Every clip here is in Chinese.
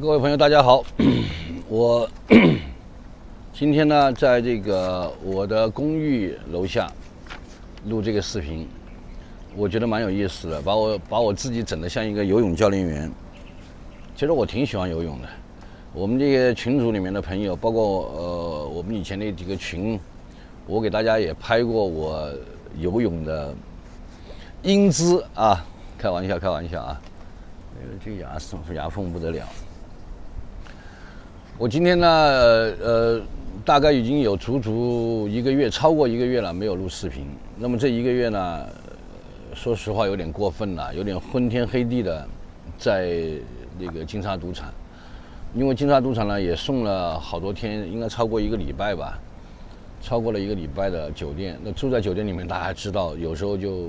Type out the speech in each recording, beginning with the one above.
各位朋友，大家好。我 今天呢，在这个我的公寓楼下录这个视频，我觉得蛮有意思的，把我把我自己整得像一个游泳教练员。其实我挺喜欢游泳的。我们这个群组里面的朋友，包括呃我们以前那几个群，我给大家也拍过我游泳的英姿啊，开玩笑，开玩笑啊。这个牙缝牙缝不得了。我今天呢，呃，大概已经有足足一个月，超过一个月了，没有录视频。那么这一个月呢，说实话有点过分了，有点昏天黑地的，在那个金沙赌场，因为金沙赌场呢也送了好多天，应该超过一个礼拜吧，超过了一个礼拜的酒店。那住在酒店里面，大家知道，有时候就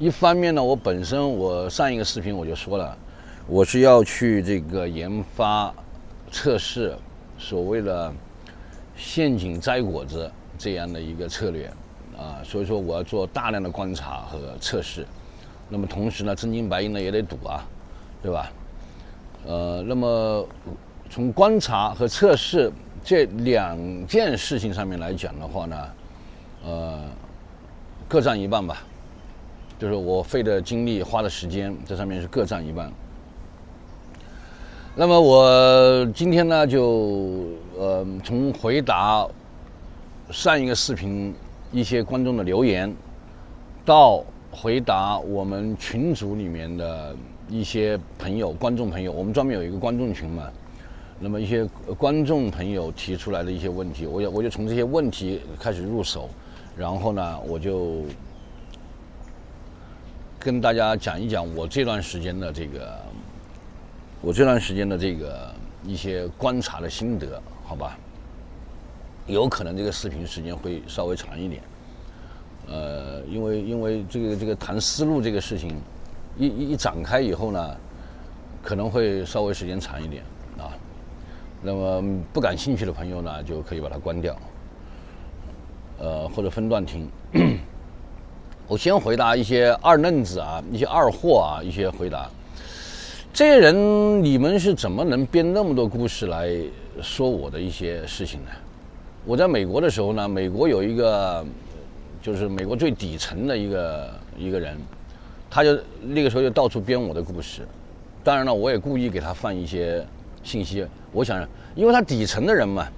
一方面呢，我本身我上一个视频我就说了，我是要去这个研发。测试所谓的陷阱摘果子这样的一个策略啊，所以说我要做大量的观察和测试。那么同时呢，真金白银的也得赌啊，对吧？呃，那么从观察和测试这两件事情上面来讲的话呢，呃，各占一半吧。就是我费的精力、花的时间，这上面是各占一半。那么我今天呢，就呃从回答上一个视频一些观众的留言，到回答我们群组里面的一些朋友、观众朋友，我们专门有一个观众群嘛。那么一些观众朋友提出来的一些问题，我我就从这些问题开始入手，然后呢，我就跟大家讲一讲我这段时间的这个。我这段时间的这个一些观察的心得，好吧，有可能这个视频时间会稍微长一点，呃，因为因为这个这个谈思路这个事情，一一展开以后呢，可能会稍微时间长一点啊。那么不感兴趣的朋友呢，就可以把它关掉，呃，或者分段听。我先回答一些二愣子啊，一些二货啊，一些回答。这些人，你们是怎么能编那么多故事来说我的一些事情呢？我在美国的时候呢，美国有一个，就是美国最底层的一个一个人，他就那个时候就到处编我的故事。当然了，我也故意给他放一些信息。我想，因为他底层的人嘛，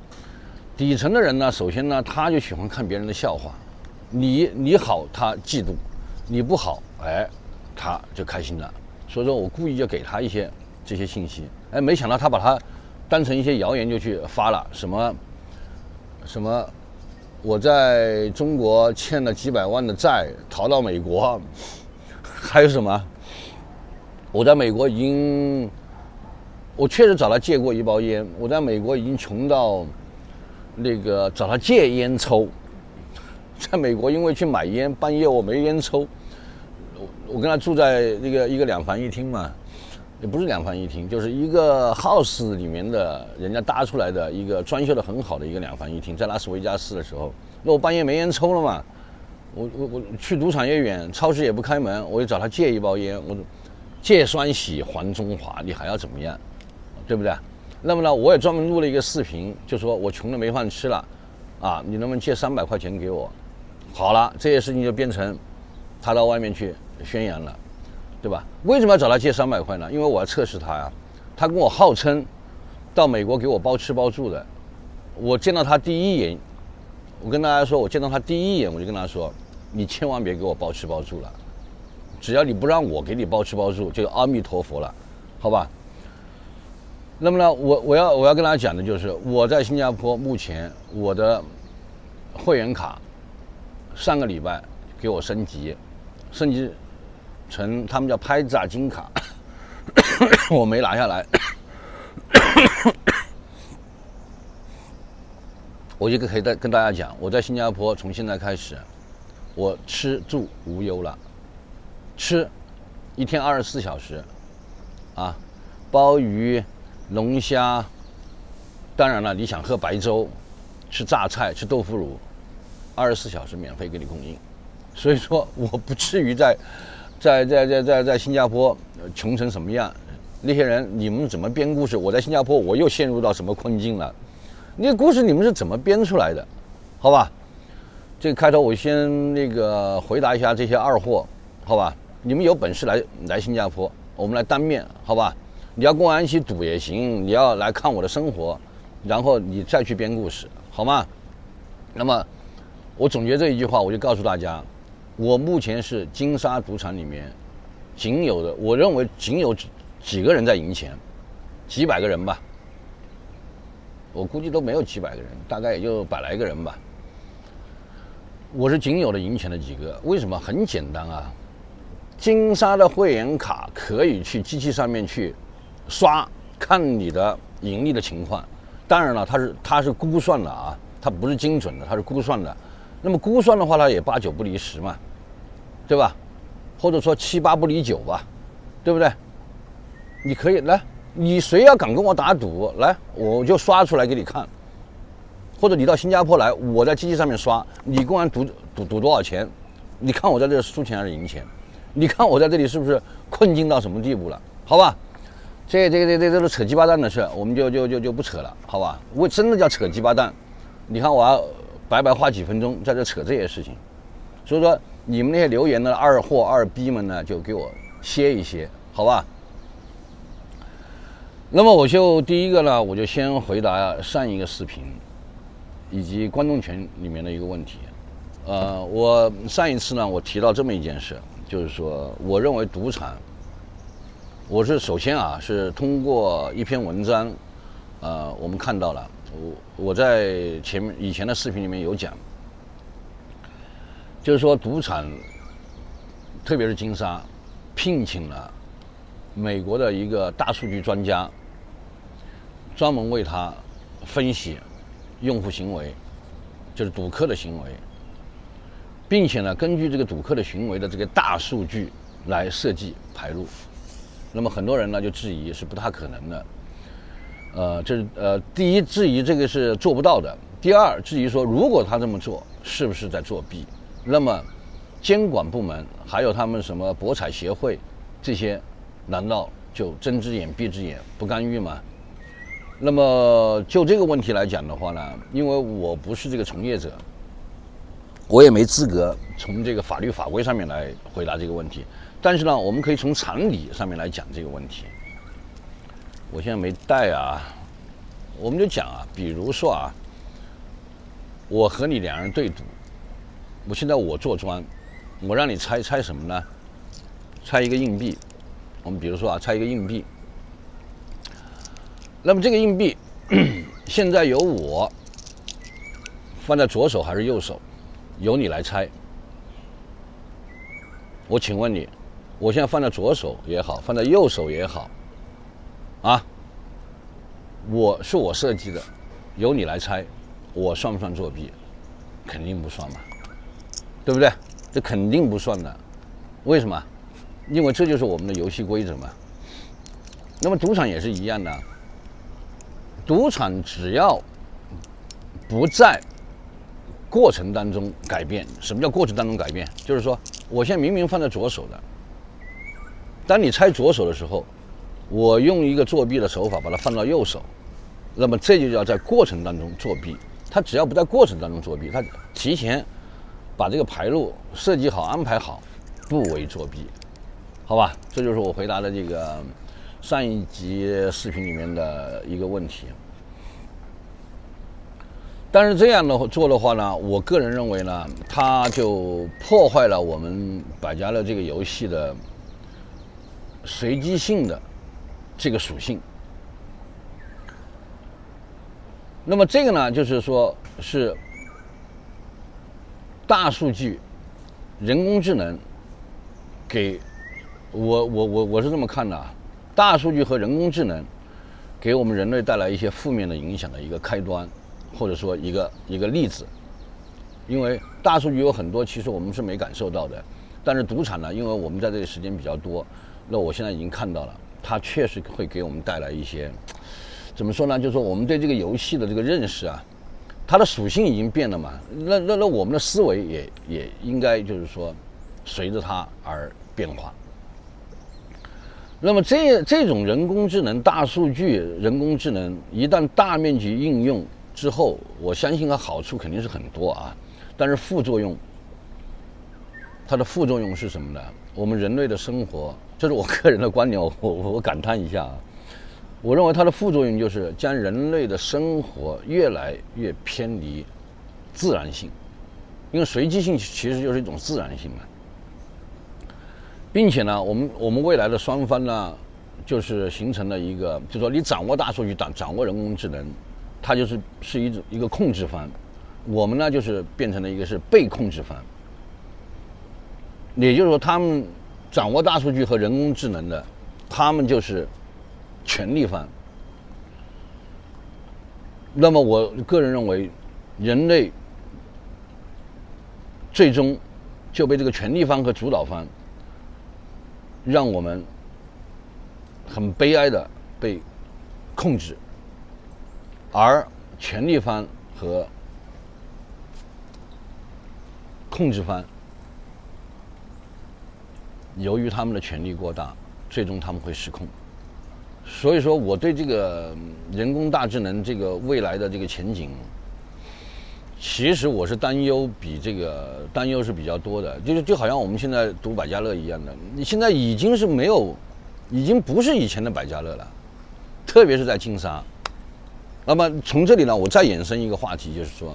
底层的人呢，首先呢，他就喜欢看别人的笑话。你你好，他嫉妒；你不好，哎，他就开心了。所以说我故意就给他一些这些信息，哎，没想到他把他当成一些谣言就去发了，什么什么我在中国欠了几百万的债，逃到美国，还有什么我在美国已经我确实找他借过一包烟，我在美国已经穷到那个找他借烟抽，在美国因为去买烟，半夜我没烟抽。我跟他住在那个一个两房一厅嘛，也不是两房一厅，就是一个 house 里面的人家搭出来的一个装修的很好的一个两房一厅，在拉斯维加斯的时候，那我半夜没烟抽了嘛，我我我去赌场也远，超市也不开门，我就找他借一包烟，我借双喜还中华，你还要怎么样，对不对？那么呢，我也专门录了一个视频，就说我穷的没饭吃了，啊，你能不能借三百块钱给我？好了，这些事情就变成他到外面去。宣扬了，对吧？为什么要找他借三百块呢？因为我要测试他呀。他跟我号称到美国给我包吃包住的。我见到他第一眼，我跟大家说，我见到他第一眼，我就跟他说：“你千万别给我包吃包住了，只要你不让我给你包吃包住，就阿弥陀佛了，好吧？”那么呢，我我要我要跟大家讲的就是，我在新加坡目前我的会员卡上个礼拜给我升级，升级。成他们叫拍炸金卡，我没拿下来。我就可以再跟大家讲，我在新加坡从现在开始，我吃住无忧了，吃一天二十四小时，啊，鲍鱼、龙虾，当然了，你想喝白粥、吃榨菜、吃豆腐乳，二十四小时免费给你供应，所以说我不至于在。在在在在在新加坡穷成什么样？那些人你们怎么编故事？我在新加坡我又陷入到什么困境了？那个故事你们是怎么编出来的？好吧，这个开头我先那个回答一下这些二货，好吧？你们有本事来来新加坡，我们来当面，好吧？你要跟我一起赌也行，你要来看我的生活，然后你再去编故事，好吗？那么我总结这一句话，我就告诉大家，我目前是金沙赌场里面仅有的，我认为仅有几几个人在赢钱，几百个人吧，我估计都没有几百个人，大概也就百来个人吧。我是仅有的赢钱的几个，为什么？很简单啊，金沙的会员卡可以去机器上面去。刷看你的盈利的情况，当然了，它是它是估算的啊，它不是精准的，它是估算的。那么估算的话呢，也八九不离十嘛，对吧？或者说七八不离九吧，对不对？你可以来，你谁要敢跟我打赌，来我就刷出来给你看。或者你到新加坡来，我在机器上面刷，你跟我赌赌赌多少钱？你看我在这输钱还是赢钱？你看我在这里是不是困境到什么地步了？好吧？这这这这这都扯鸡巴蛋的事，我们就就就就不扯了，好吧？我真的叫扯鸡巴蛋。你看我要白白花几分钟在这扯这些事情，所以说你们那些留言的二货二逼们呢，就给我歇一歇，好吧？那么我就第一个呢，我就先回答上一个视频以及观众群里面的一个问题。呃，我上一次呢，我提到这么一件事，就是说，我认为赌场。我是首先啊，是通过一篇文章，呃，我们看到了，我我在前面以前的视频里面有讲，就是说赌场，特别是金沙，聘请了美国的一个大数据专家，专门为他分析用户行为，就是赌客的行为，并且呢，根据这个赌客的行为的这个大数据来设计牌路。那么很多人呢就质疑是不太可能的，呃，这是呃第一质疑这个是做不到的。第二质疑说，如果他这么做，是不是在作弊？那么监管部门还有他们什么博彩协会这些，难道就睁只眼闭只眼不干预吗？那么就这个问题来讲的话呢，因为我不是这个从业者，我也没资格从这个法律法规上面来回答这个问题。但是呢，我们可以从常理上面来讲这个问题。我现在没带啊，我们就讲啊，比如说啊，我和你两人对赌，我现在我做庄，我让你猜猜什么呢？猜一个硬币。我们比如说啊，猜一个硬币。那么这个硬币 现在由我放在左手还是右手，由你来猜。我请问你。我现在放在左手也好，放在右手也好，啊，我是我设计的，由你来猜，我算不算作弊？肯定不算嘛，对不对？这肯定不算的，为什么？因为这就是我们的游戏规则嘛。那么赌场也是一样的，赌场只要不在过程当中改变，什么叫过程当中改变？就是说，我现在明明放在左手的。当你猜左手的时候，我用一个作弊的手法把它放到右手，那么这就叫在过程当中作弊。他只要不在过程当中作弊，他提前把这个牌路设计好、安排好，不为作弊，好吧？这就是我回答的这个上一集视频里面的一个问题。但是这样的做的话呢，我个人认为呢，它就破坏了我们百家乐这个游戏的。随机性的这个属性，那么这个呢，就是说是大数据、人工智能给我我我我是这么看的啊，大数据和人工智能给我们人类带来一些负面的影响的一个开端，或者说一个一个例子，因为大数据有很多，其实我们是没感受到的，但是赌场呢，因为我们在这里时间比较多。那我现在已经看到了，它确实会给我们带来一些，怎么说呢？就是说我们对这个游戏的这个认识啊，它的属性已经变了嘛。那那那我们的思维也也应该就是说，随着它而变化。那么这这种人工智能、大数据、人工智能一旦大面积应用之后，我相信它好处肯定是很多啊，但是副作用，它的副作用是什么呢？我们人类的生活，这是我个人的观点，我我我感叹一下啊，我认为它的副作用就是将人类的生活越来越偏离自然性，因为随机性其实就是一种自然性嘛。并且呢，我们我们未来的双方呢，就是形成了一个，就是说你掌握大数据，掌掌握人工智能，它就是是一种一个控制方，我们呢就是变成了一个是被控制方。也就是说，他们掌握大数据和人工智能的，他们就是权力方。那么，我个人认为，人类最终就被这个权力方和主导方。让我们很悲哀的被控制，而权力方和控制方，由于他们的权力过大，最终他们会失控。所以说，我对这个人工大智能这个未来的这个前景。其实我是担忧，比这个担忧是比较多的，就是就好像我们现在读百家乐一样的，你现在已经是没有，已经不是以前的百家乐了，特别是在金沙。那么从这里呢，我再延伸一个话题，就是说，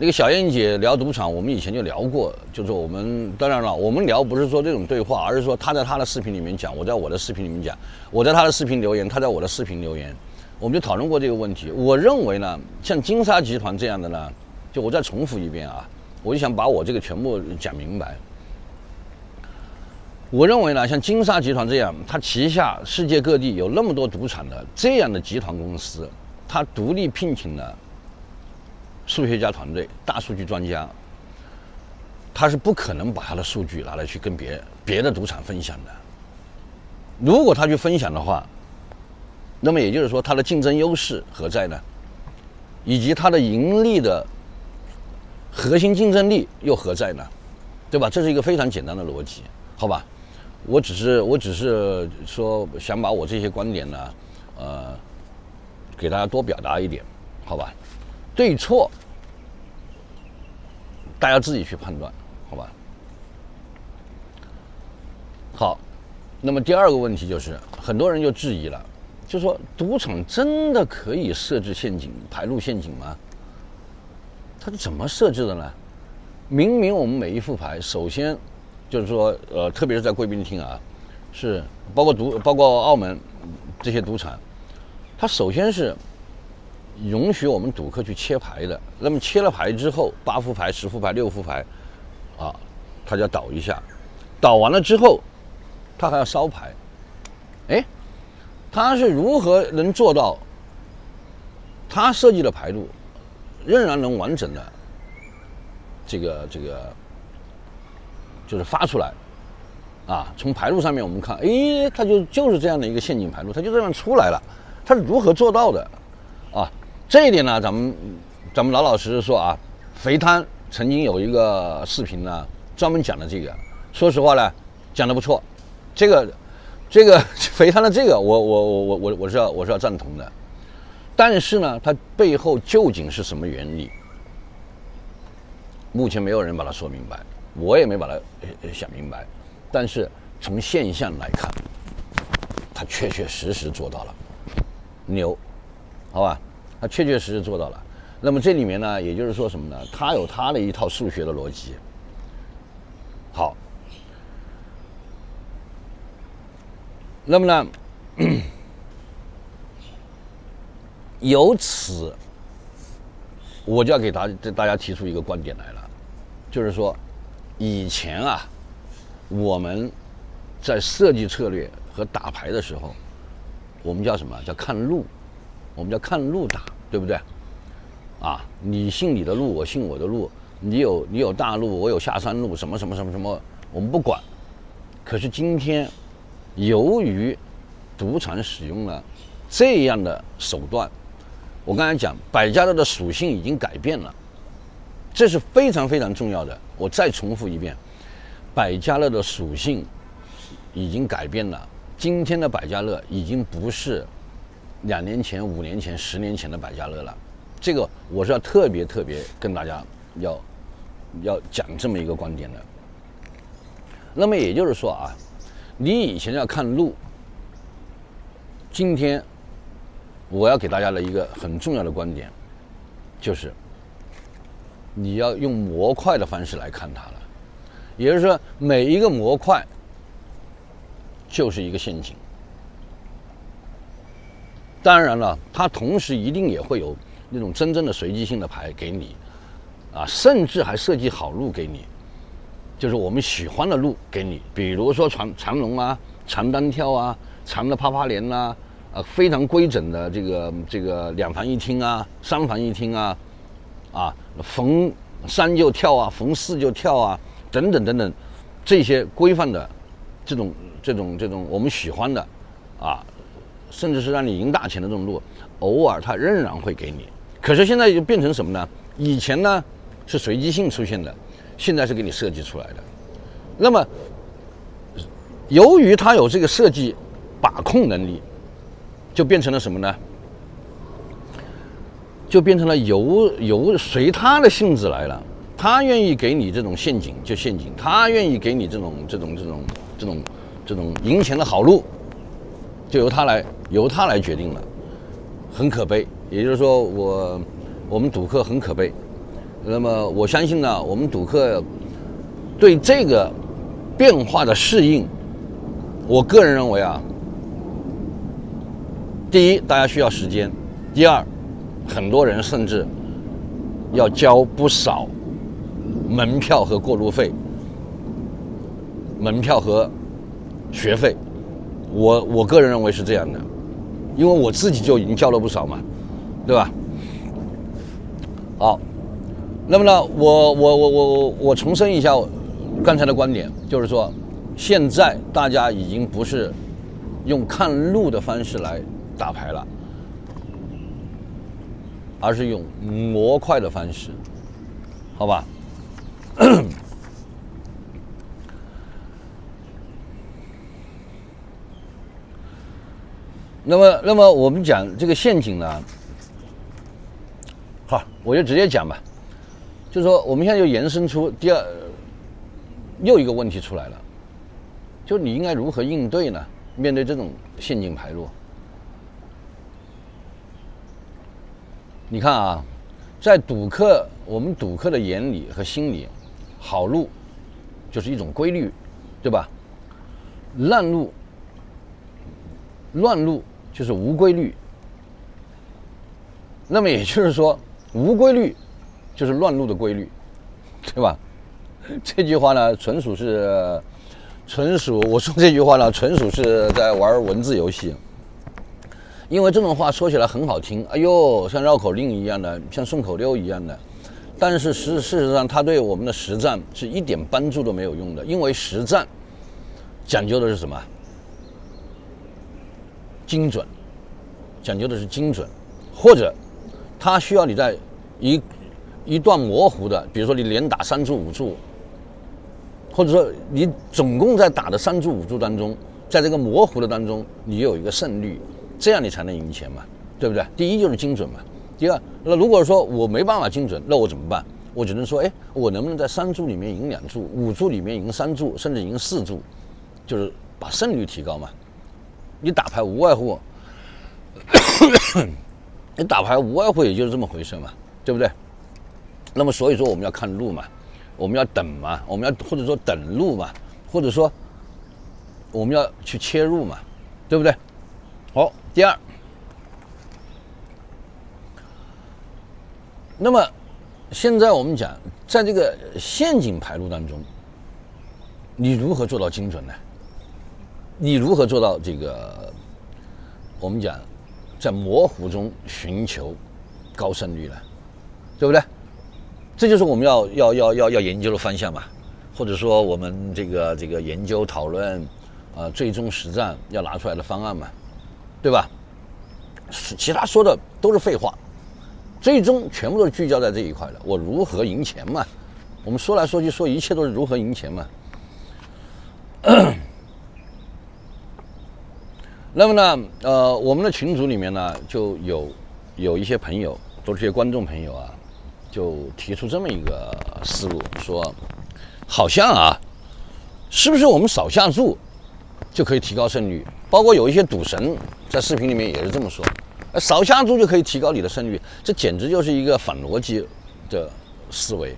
那个小燕姐聊赌场，我们以前就聊过，就是我们当然了，我们聊不是说这种对话，而是说她在她的视频里面讲，我在我的视频里面讲，我在她的视频留言，她在我的视频留言。我们就讨论过这个问题。我认为呢，像金沙集团这样的呢，就我再重复一遍啊，我就想把我这个全部讲明白。我认为呢，像金沙集团这样，它旗下世界各地有那么多赌场的这样的集团公司，它独立聘请了数学家团队、大数据专家，他是不可能把他的数据拿来去跟别别的赌场分享的。如果他去分享的话，那么也就是说，他的竞争优势何在呢？以及他的盈利的核心竞争力又何在呢？对吧？这是一个非常简单的逻辑，好吧？我只是我只是说想把我这些观点呢，呃，给大家多表达一点，好吧？对错，大家自己去判断，好吧？好，那么第二个问题就是，很多人就质疑了。就说赌场真的可以设置陷阱、排路陷阱吗？它是怎么设置的呢？明明我们每一副牌，首先就是说，呃，特别是在贵宾厅啊，是包括赌、包括澳门这些赌场，它首先是允许我们赌客去切牌的。那么切了牌之后，八副牌、十副牌、六副牌，啊，他就要倒一下，倒完了之后，他还要烧牌，哎。他是如何能做到？他设计的牌路仍然能完整的这个这个就是发出来啊？从牌路上面我们看，哎，他就就是这样的一个陷阱牌路，他就这样出来了。他是如何做到的？啊，这一点呢，咱们咱们老老实实说啊。肥摊曾经有一个视频呢，专门讲的这个，说实话呢，讲的不错，这个。这个 肥摊的这个，我我我我我我是要我是要赞同的，但是呢，它背后究竟是什么原理？目前没有人把它说明白，我也没把它想明白。但是从现象来看，它确确实实做到了，牛，好吧？他确确实实做到了。那么这里面呢，也就是说什么呢？他有他的一套数学的逻辑。好。那么呢，由此我就要给大大家提出一个观点来了，就是说，以前啊，我们在设计策略和打牌的时候，我们叫什么叫看路，我们叫看路打，对不对？啊，你信你的路，我信我的路，你有你有大路，我有下山路，什么什么什么什么，我们不管。可是今天。由于赌场使用了这样的手段，我刚才讲百家乐的属性已经改变了，这是非常非常重要的。我再重复一遍，百家乐的属性已经改变了，今天的百家乐已经不是两年前、五年前、十年前的百家乐了。这个我是要特别特别跟大家要要讲这么一个观点的。那么也就是说啊，你以前要看路，今天我要给大家的一个很重要的观点，就是你要用模块的方式来看它了。也就是说，每一个模块就是一个陷阱。当然了，它同时一定也会有那种真正的随机性的牌给你，啊，甚至还设计好路给你，就是我们喜欢的路给你，比如说长长龙啊、长单挑啊、长的啪啪连呐，呃，非常规整的这个这个两房一厅啊、三房一厅啊，啊，逢三就跳啊，逢四就跳啊。等等等等，这些规范的，这种这种这种我们喜欢的，啊，甚至是让你赢大钱的这种路，偶尔它仍然会给你。可是现在就变成什么呢？以前呢是随机性出现的，现在是给你设计出来的。那么，由于它有这个设计把控能力，就变成了什么呢？就变成了由由随它的性子来了。他愿意给你这种陷阱就陷阱，他愿意给你这种这种这种这种这种赢钱的好路，就由他来由他来决定了，很可悲。也就是说，我我们赌客很可悲。那么我相信呢，我们赌客对这个变化的适应，我个人认为啊，第一，大家需要时间；第二，很多人甚至要交不少。门票和过路费，门票和学费，我我个人认为是这样的，因为我自己就已经交了不少嘛，对吧？好，那么呢，我我我我我重申一下刚才的观点，就是说，现在大家已经不是用看路的方式来打牌了，而是用模块的方式，好吧？那么，那么我们讲这个陷阱呢？好，我就直接讲吧。就说，我们现在就延伸出第二又一个问题出来了，就你应该如何应对呢？面对这种陷阱牌路，你看啊，在赌客我们赌客的眼里和心里。好路就是一种规律，对吧？烂路、乱路就是无规律。那么也就是说，无规律就是乱路的规律，对吧？这句话呢，纯属是，纯属我说这句话呢，纯属是在玩文字游戏。因为这种话说起来很好听，哎呦，像绕口令一样的，像顺口溜一样的。但是实事实上，它对我们的实战是一点帮助都没有用的，因为实战讲究的是什么？精准，讲究的是精准，或者它需要你在一一段模糊的，比如说你连打三注五注，或者说你总共在打的三注五注当中，在这个模糊的当中，你有一个胜率，这样你才能赢钱嘛，对不对？第一就是精准嘛。第二，那如果说我没办法精准，那我怎么办？我只能说，哎，我能不能在三注里面赢两注，五注里面赢三注，甚至赢四注，就是把胜率提高嘛？你打牌无外乎，你打牌无外乎也就是这么回事嘛，对不对？那么所以说我们要看路嘛，我们要等嘛，我们要或者说等路嘛，或者说我们要去切入嘛，对不对？好，第二。那么，现在我们讲，在这个陷阱牌路当中，你如何做到精准呢？你如何做到这个？我们讲，在模糊中寻求高胜率呢？对不对？这就是我们要要要要要研究的方向嘛，或者说我们这个这个研究讨论啊，最终实战要拿出来的方案嘛，对吧？其他说的都是废话。最终全部都聚焦在这一块的，我如何赢钱嘛？我们说来说去说一切都是如何赢钱嘛？那么呢，呃，我们的群组里面呢，就有有一些朋友，都是些观众朋友啊，就提出这么一个思路，说，好像啊，是不是我们少下注就可以提高胜率？包括有一些赌神在视频里面也是这么说，少下注就可以提高你的胜率，这简直就是一个反逻辑的思维。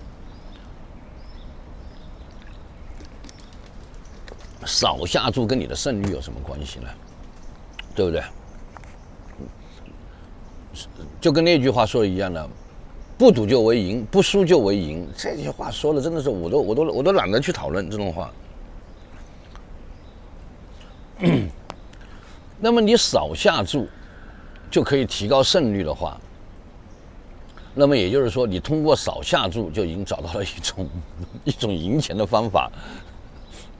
少下注跟你的胜率有什么关系呢？对不对？就跟那句话说的一样的，不赌就为赢，不输就为赢。这句话说的真的是，我都我都我都懒得去讨论这种话。那么你少下注就可以提高胜率的话，那么也就是说，你通过少下注就已经找到了一种 一种赢钱的方法，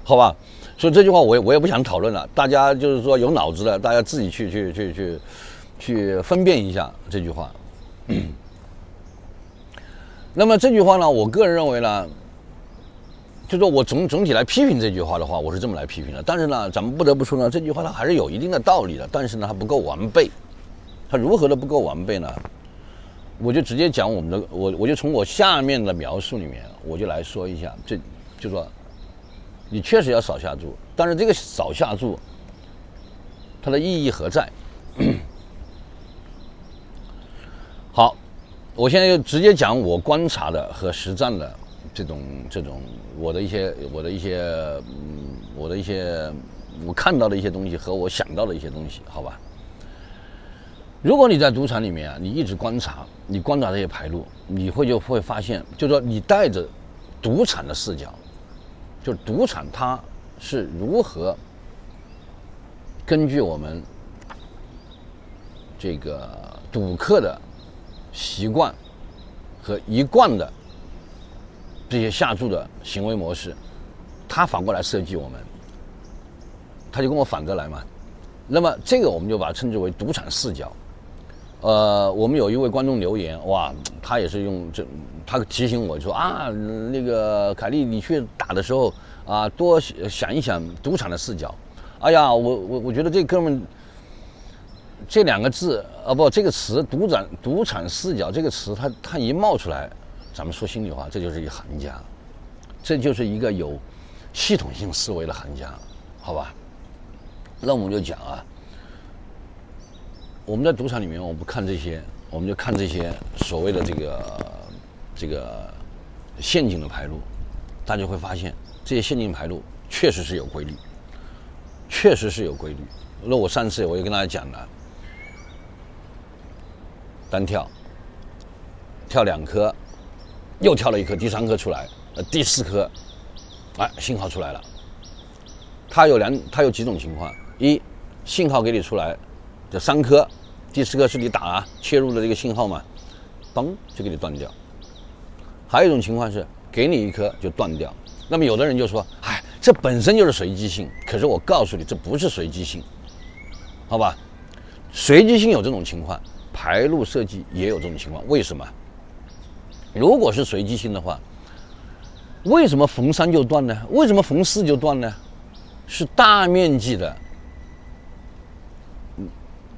好吧？所以这句话我也我也不想讨论了，大家就是说有脑子的，大家自己去去去去去分辨一下这句话。那么这句话呢，我个人认为呢，就说我总总体来批评这句话的话，我是这么来批评的。但是呢，咱们不得不说呢，这句话它还是有一定的道理的，但是呢，它不够完备。它如何的不够完备呢？我就直接讲我们的，我我就从我下面的描述里面，我就来说一下，这就说。你确实要少下注，但是这个少下注，它的意义何在？好，我现在就直接讲我观察的和实战的这种这种我的一些我的一些嗯我的一些我看到的一些东西和我想到的一些东西，好吧？如果你在赌场里面啊，你一直观察，你观察这些牌路，你会就会发现，就说你带着赌场的视角。就是赌场，它是如何根据我们这个赌客的习惯和一贯的这些下注的行为模式，他反过来设计我们，他就跟我反着来嘛。那么这个我们就把它称之为赌场视角。呃，我们有一位观众留言，哇，他也是用这，他提醒我说啊，那个凯丽，你去打的时候啊，多想一想赌场的视角。哎呀，我我我觉得这哥们这两个字啊，不，这个词“赌场赌场视角”这个词，他他一冒出来，咱们说心里话，这就是一个行家，这就是一个有系统性思维的行家，好吧？那我们就讲啊。我们在赌场里面，我们不看这些，我们就看这些所谓的这个这个陷阱的牌路，大家会发现这些陷阱牌路确实是有规律，确实是有规律。那我上次我也跟大家讲了，单跳跳两颗，又跳了一颗，第三颗出来，呃，第四颗，哎，信号出来了。它有两，它有几种情况：一，信号给你出来，这三颗。第四颗是你打切入的这个信号嘛，嘣就给你断掉。还有一种情况是给你一颗就断掉。那么有的人就说：“哎，这本身就是随机性。”可是我告诉你，这不是随机性，好吧？随机性有这种情况，排路设计也有这种情况。为什么？如果是随机性的话，为什么逢三就断呢？为什么逢四就断呢？是大面积的。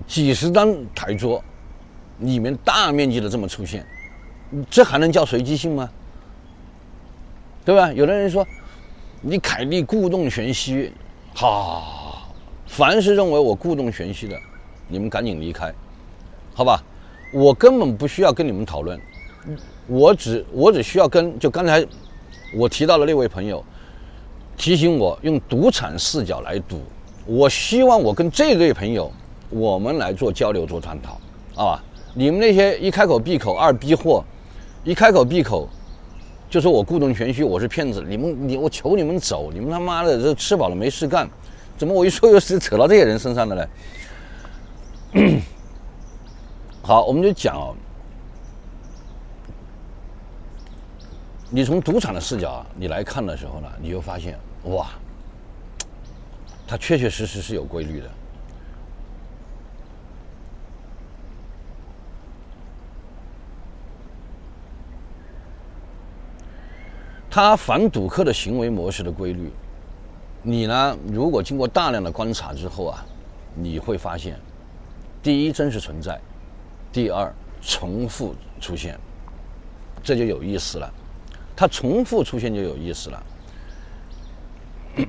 几十张台桌里面大面积的这么出现，这还能叫随机性吗？对吧？有的人说你凯利故弄玄虚，好，凡是认为我故弄玄虚的，你们赶紧离开，好吧？我根本不需要跟你们讨论，我只我只需要跟就刚才我提到的那位朋友提醒我用赌场视角来赌，我希望我跟这位朋友。我们来做交流、做探讨，啊！你们那些一开口闭口二逼货，一开口闭口就说我故弄玄虚，我是骗子。你们，你我求你们走！你们他妈的这吃饱了没事干，怎么我一说又是扯到这些人身上的呢？好，我们就讲哦，你从赌场的视角你来看的时候呢，你就发现哇，它确确实实是有规律的。他反赌客的行为模式的规律，你呢？如果经过大量的观察之后啊，你会发现，第一真实存在，第二重复出现，这就有意思了。它重复出现就有意思了。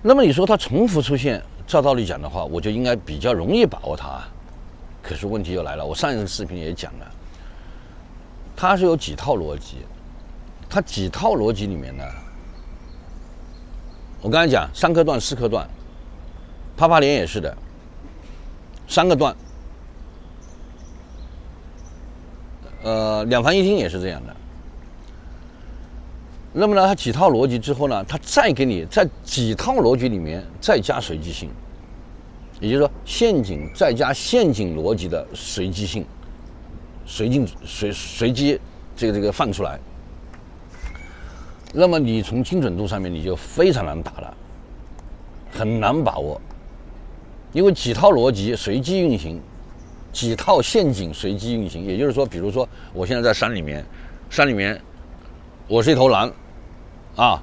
那么你说它重复出现，照道理讲的话，我就应该比较容易把握它。可是问题又来了，我上一次视频也讲了，它是有几套逻辑，它几套逻辑里面呢，我刚才讲三颗段、四颗段，啪啪连也是的，三个段，呃，两房一厅也是这样的。那么呢，它几套逻辑之后呢，它再给你在几套逻辑里面再加随机性，也就是说陷阱再加陷阱逻辑的随机性，随机随随机这个这个放出来。那么你从精准度上面你就非常难打了，很难把握，因为几套逻辑随机运行，几套陷阱随机运行。也就是说，比如说我现在在山里面，山里面。我是一头狼，啊，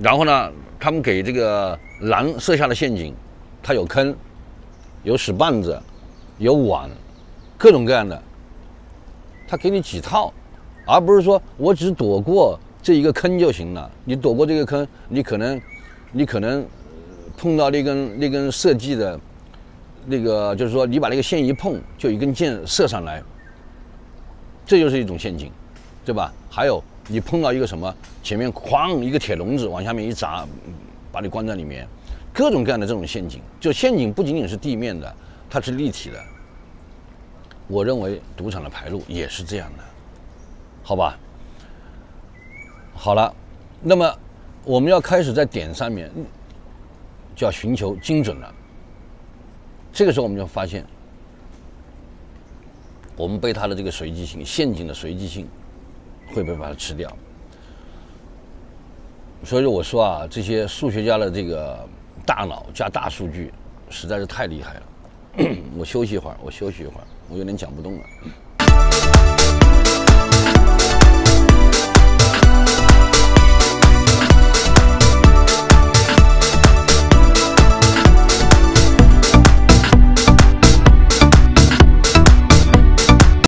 然后呢，他们给这个狼设下了陷阱，它有坑，有屎棒子，有网，各种各样的，他给你几套，而不是说我只躲过这一个坑就行了。你躲过这个坑，你可能，你可能碰到那根那根射击的，那个就是说你把那个线一碰，就一根箭射上来，这就是一种陷阱，对吧？还有。你碰到一个什么，前面哐一个铁笼子往下面一砸，把你关在里面，各种各样的这种陷阱，就陷阱不仅仅是地面的，它是立体的。我认为赌场的牌路也是这样的，好吧？好了，那么我们要开始在点上面就要寻求精准了。这个时候我们就发现，我们被它的这个随机性、陷阱的随机性。会不会把它吃掉？所以我说啊，这些数学家的这个大脑加大数据实在是太厉害了。我休息一会儿，我休息一会儿，我有点讲不动了。